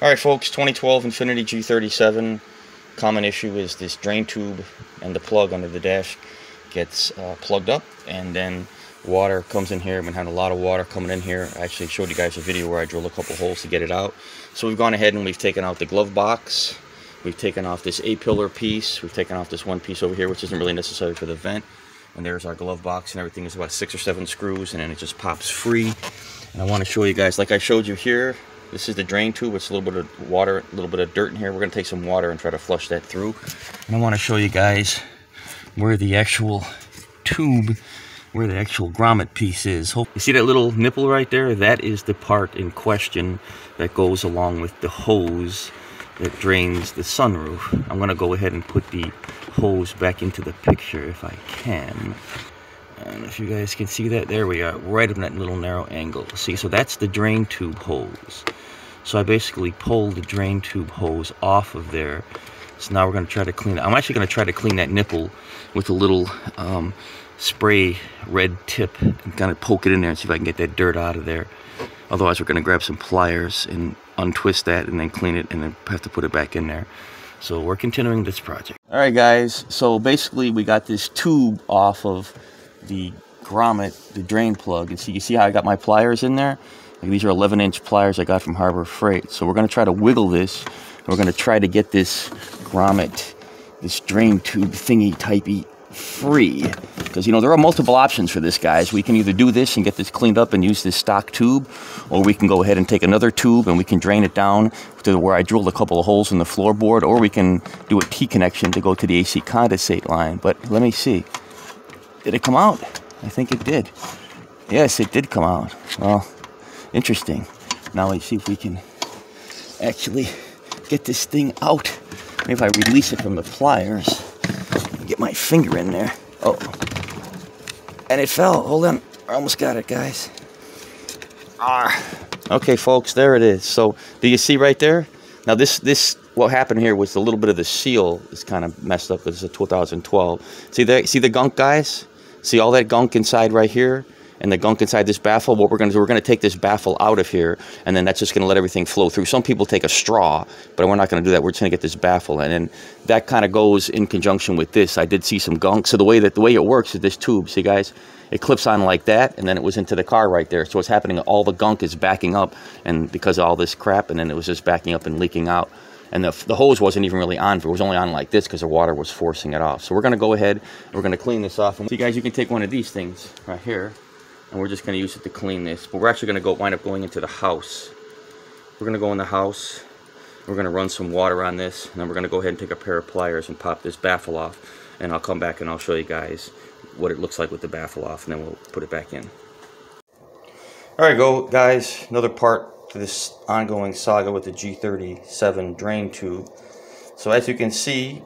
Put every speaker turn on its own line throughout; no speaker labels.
Alright folks, 2012 Infiniti G37. Common issue is this drain tube and the plug under the dash gets uh, plugged up and then water comes in here. I've been having a lot of water coming in here. I actually showed you guys a video where I drilled a couple holes to get it out. So we've gone ahead and we've taken out the glove box. We've taken off this A-pillar piece. We've taken off this one piece over here, which isn't really necessary for the vent. And there's our glove box and everything is about six or seven screws and then it just pops free. And I want to show you guys, like I showed you here, this is the drain tube. It's a little bit of water, a little bit of dirt in here. We're going to take some water and try to flush that through. And I want to show you guys where the actual tube, where the actual grommet piece is. You see that little nipple right there? That is the part in question that goes along with the hose that drains the sunroof. I'm going to go ahead and put the hose back into the picture if I can. If you guys can see that, there we are, right in that little narrow angle. See, so that's the drain tube hose. So I basically pulled the drain tube hose off of there. So now we're going to try to clean it. I'm actually going to try to clean that nipple with a little um, spray red tip and kind of poke it in there and see if I can get that dirt out of there. Otherwise, we're going to grab some pliers and untwist that and then clean it and then have to put it back in there. So we're continuing this project. All right, guys. So basically, we got this tube off of the grommet, the drain plug. And so you see how I got my pliers in there? Like these are 11 inch pliers I got from Harbor Freight. So we're going to try to wiggle this. We're going to try to get this grommet, this drain tube thingy typey free. Because, you know, there are multiple options for this, guys. We can either do this and get this cleaned up and use this stock tube, or we can go ahead and take another tube and we can drain it down to where I drilled a couple of holes in the floorboard, or we can do a T connection to go to the AC condensate line. But let me see. Did it come out? I think it did. Yes, it did come out. Well, interesting. Now let's see if we can actually get this thing out. Maybe if I release it from the pliers, get my finger in there. Oh, and it fell. Hold on. I almost got it, guys. Ah. Okay, folks, there it is. So, do you see right there? Now, this, this, what happened here was a little bit of the seal is kind of messed up. It's a 2012. See the, see the gunk, guys? See all that gunk inside right here? and the gunk inside this baffle, what we're going to do, we're going to take this baffle out of here, and then that's just going to let everything flow through. Some people take a straw, but we're not going to do that. We're just going to get this baffle, and then that kind of goes in conjunction with this. I did see some gunk. So the way that the way it works is this tube. See, guys, it clips on like that, and then it was into the car right there. So what's happening? All the gunk is backing up, and because of all this crap, and then it was just backing up and leaking out and the, the hose wasn't even really on. It was only on like this because the water was forcing it off. So we're going to go ahead we're going to clean this off. And see, guys, you can take one of these things right here, and we're just going to use it to clean this. But we're actually going to go wind up going into the house. We're going to go in the house. We're going to run some water on this, and then we're going to go ahead and take a pair of pliers and pop this baffle off. And I'll come back and I'll show you guys what it looks like with the baffle off, and then we'll put it back in. All right, go, guys. Another part to this ongoing saga with the G37 drain tube. So as you can see,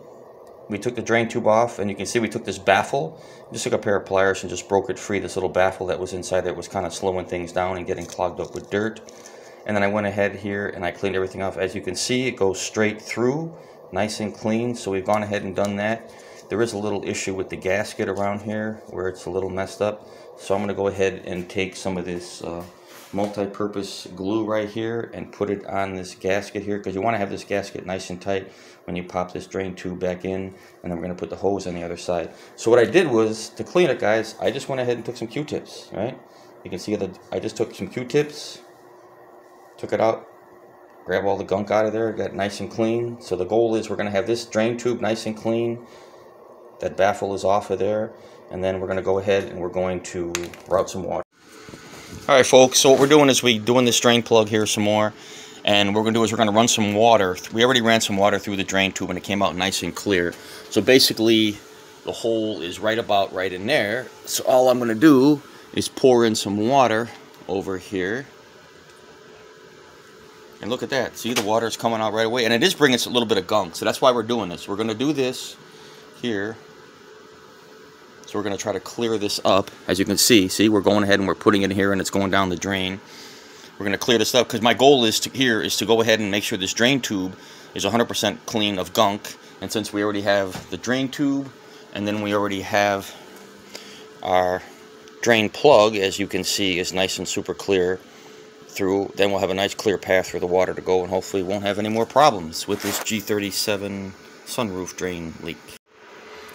we took the drain tube off and you can see we took this baffle, just took a pair of pliers and just broke it free, this little baffle that was inside that was kind of slowing things down and getting clogged up with dirt. And then I went ahead here and I cleaned everything off. As you can see, it goes straight through, nice and clean. So we've gone ahead and done that. There is a little issue with the gasket around here where it's a little messed up. So I'm going to go ahead and take some of this uh, multi-purpose glue right here and put it on this gasket here because you want to have this gasket nice and tight when you pop this drain tube back in and then we're going to put the hose on the other side. So what I did was to clean it guys I just went ahead and took some q-tips right? You can see that I just took some q-tips took it out grab all the gunk out of there got nice and clean. So the goal is we're going to have this drain tube nice and clean. That baffle is off of there and then we're going to go ahead and we're going to route some water Alright folks, so what we're doing is we're doing this drain plug here some more. And what we're going to do is we're going to run some water. We already ran some water through the drain tube and it came out nice and clear. So basically, the hole is right about right in there. So all I'm going to do is pour in some water over here. And look at that. See, the water is coming out right away. And it is bringing us a little bit of gunk. So that's why we're doing this. We're going to do this here so we're going to try to clear this up. As you can see, see, we're going ahead and we're putting it here and it's going down the drain. We're going to clear this up because my goal is to here is to go ahead and make sure this drain tube is 100% clean of gunk. And since we already have the drain tube and then we already have our drain plug, as you can see, is nice and super clear through. Then we'll have a nice clear path for the water to go and hopefully won't have any more problems with this G37 sunroof drain leak.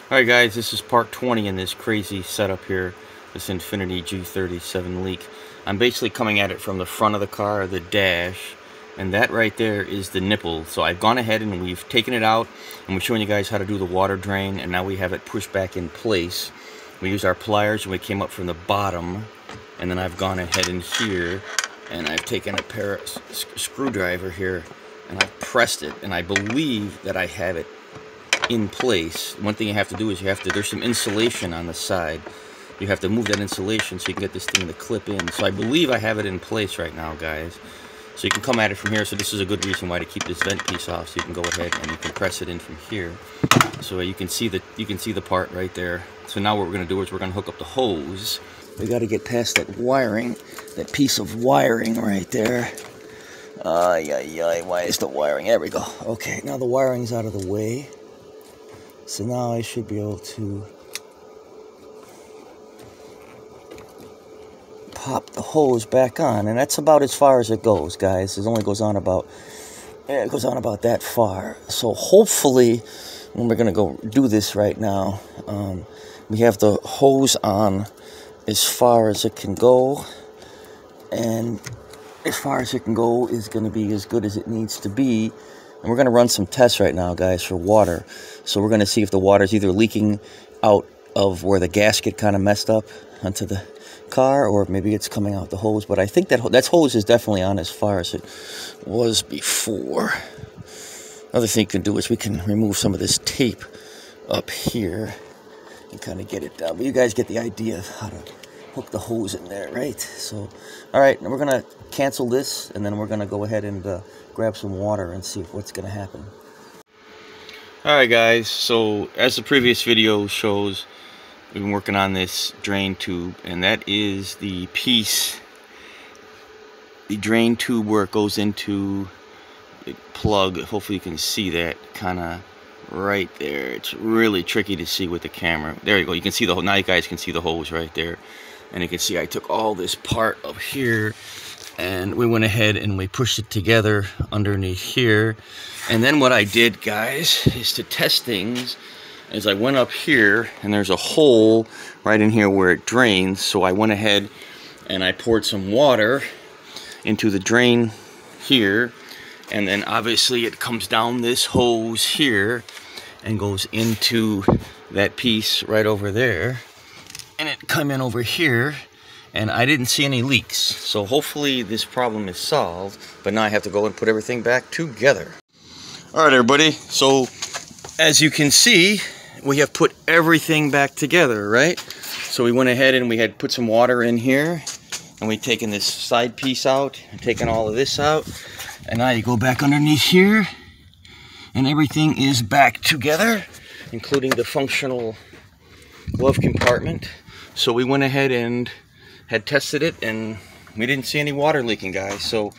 Alright guys, this is part 20 in this crazy setup here, this Infiniti G37 leak. I'm basically coming at it from the front of the car, the dash, and that right there is the nipple. So I've gone ahead and we've taken it out, and we're showing you guys how to do the water drain, and now we have it pushed back in place. We used our pliers and we came up from the bottom, and then I've gone ahead in here, and I've taken a pair of screwdriver here, and I've pressed it, and I believe that I have it in place, one thing you have to do is you have to, there's some insulation on the side. You have to move that insulation so you can get this thing to clip in. So I believe I have it in place right now, guys. So you can come at it from here. So this is a good reason why to keep this vent piece off. So you can go ahead and you can press it in from here. So you can see the you can see the part right there. So now what we're gonna do is we're gonna hook up the hose. We got to get past that wiring, that piece of wiring right there. Ay, ay, ay, why is the wiring? There we go. Okay, now the wiring's out of the way. So now I should be able to pop the hose back on. And that's about as far as it goes, guys. It only goes on about, it goes on about that far. So hopefully, when we're going to go do this right now, um, we have the hose on as far as it can go. And as far as it can go is going to be as good as it needs to be and we're going to run some tests right now, guys, for water. So we're going to see if the water is either leaking out of where the gasket kind of messed up onto the car, or maybe it's coming out the hose. But I think that that hose is definitely on as far as it was before. Another thing you can do is we can remove some of this tape up here and kind of get it down. But you guys get the idea of how to hook the hose in there, right? So, all right, we're going to cancel this, and then we're going to go ahead and uh, grab some water and see what's going to happen. All right, guys, so as the previous video shows, we've been working on this drain tube, and that is the piece, the drain tube where it goes into the plug. Hopefully you can see that kind of right there. It's really tricky to see with the camera. There you go. You can see the now you guys can see the holes right there and you can see I took all this part up here and we went ahead and we pushed it together underneath here. And then what I did guys is to test things is I went up here and there's a hole right in here where it drains. So I went ahead and I poured some water into the drain here. And then obviously it comes down this hose here and goes into that piece right over there come in over here and I didn't see any leaks. So hopefully this problem is solved but now I have to go and put everything back together. Alright everybody. So as you can see we have put everything back together right? So we went ahead and we had put some water in here and we've taken this side piece out and taken all of this out. And now you go back underneath here and everything is back together including the functional glove compartment so we went ahead and had tested it and we didn't see any water leaking guys. So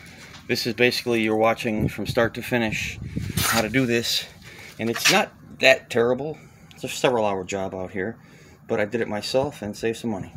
this is basically you're watching from start to finish how to do this. And it's not that terrible. It's a several hour job out here, but I did it myself and saved some money.